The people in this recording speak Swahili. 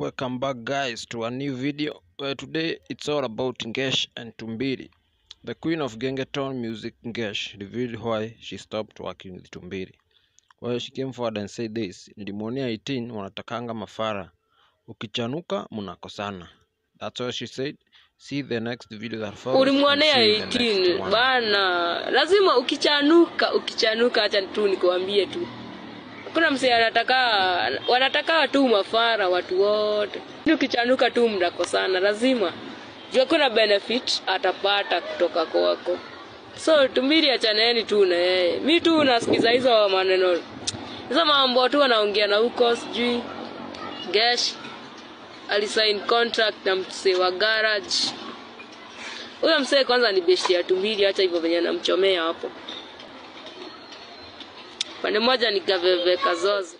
Welcome back guys to a new video where today it's all about Ngesh and Tumbiri. The queen of Gengeton music Ngesh revealed why she stopped working with Tumbiri. Well, she came forward and said this, nilimwonea 18 wanatakanga mafara. Ukichanuka mnakosana. That's what she said. See the next video that follows. ulimwonea see 18 bana lazima ukichanuka ukichanuka hacha tu nikuambie tu kuna msee anataka wanataka tu mafara watu wote. Ukichanuka tu mnakosana lazima. Jua kuna benefit atapata kutoka kwako. So tumbili achaneni tu na yeye. Mi tu nasikiza hizo maneno. Hizo mambo tu wanaongea na huko sijui. Gesh alisign contract na msee wa garage. Huyo msee kwanza ni beshi ya tumbili hata hivyo venye namchomea hapo pande moja ni Kaveve kazozo